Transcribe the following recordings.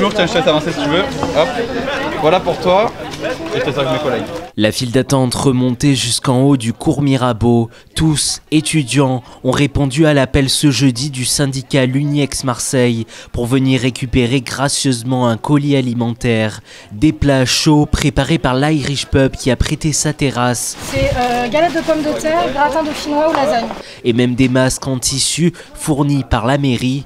Bonjour, tiens, je te laisse avancer si tu veux. Hop. Voilà pour toi. Et je te avec mes collègues. La file d'attente remontait jusqu'en haut du cours Mirabeau. Tous, étudiants, ont répondu à l'appel ce jeudi du syndicat Luniex Marseille pour venir récupérer gracieusement un colis alimentaire. Des plats chauds préparés par l'Irish Pub qui a prêté sa terrasse. C'est euh, galette de pommes de terre, gratin dauphinois ou lasagne. Et même des masques en tissu fournis par la mairie.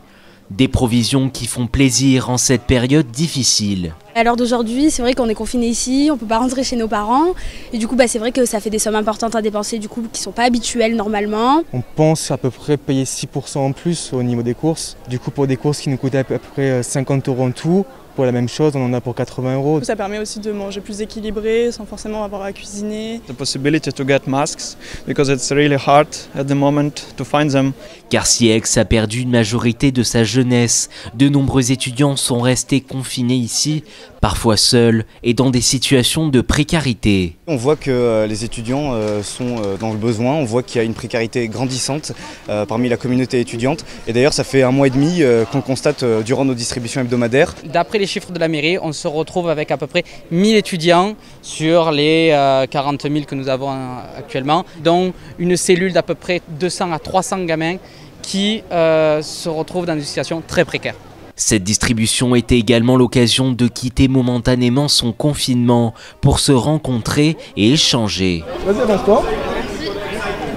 Des provisions qui font plaisir en cette période difficile. À l'heure d'aujourd'hui, c'est vrai qu'on est confiné ici, on ne peut pas rentrer chez nos parents. Et du coup, bah, c'est vrai que ça fait des sommes importantes à dépenser du coup, qui ne sont pas habituelles normalement. On pense à peu près payer 6% en plus au niveau des courses. Du coup, pour des courses qui nous coûtaient à peu près 50 euros en tout, pour la même chose, on en a pour 80 euros. Ça permet aussi de manger plus équilibré sans forcément avoir à cuisiner. The possibility to get masks because it's really hard at the moment to find them. Car Siex a perdu une majorité de sa jeunesse. De nombreux étudiants sont restés confinés ici, parfois seuls et dans des situations de précarité. On voit que euh, les étudiants euh, sont euh, dans le besoin, on voit qu'il y a une précarité grandissante parmi la communauté étudiante. Et d'ailleurs, ça fait un mois et demi qu'on constate durant nos distributions hebdomadaires. D'après les chiffres de la mairie, on se retrouve avec à peu près 1000 étudiants sur les 40 000 que nous avons actuellement, dont une cellule d'à peu près 200 à 300 gamins qui se retrouvent dans une situation très précaire. Cette distribution était également l'occasion de quitter momentanément son confinement pour se rencontrer et échanger. Vas-y, avance-toi.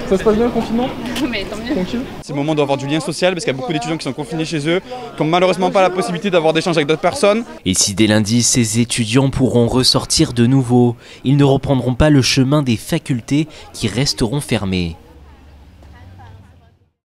Ça se passe bien le confinement Mais tant mieux. C'est le moment d'avoir du lien social parce qu'il y a beaucoup d'étudiants qui sont confinés chez eux, qui n'ont malheureusement pas la possibilité d'avoir d'échanges avec d'autres personnes. Et si dès lundi ces étudiants pourront ressortir de nouveau, ils ne reprendront pas le chemin des facultés qui resteront fermées.